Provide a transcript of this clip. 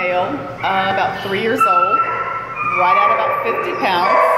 male, uh, about three years old, right at about 50 pounds.